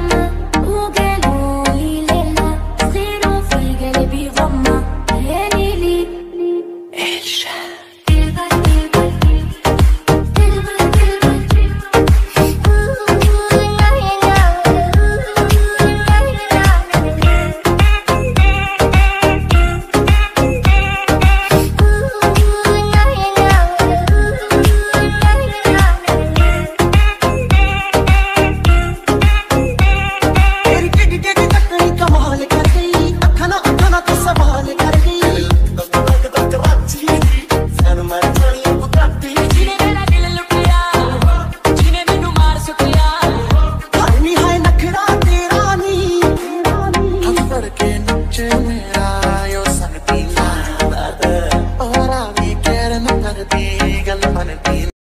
Nikiyama wanna be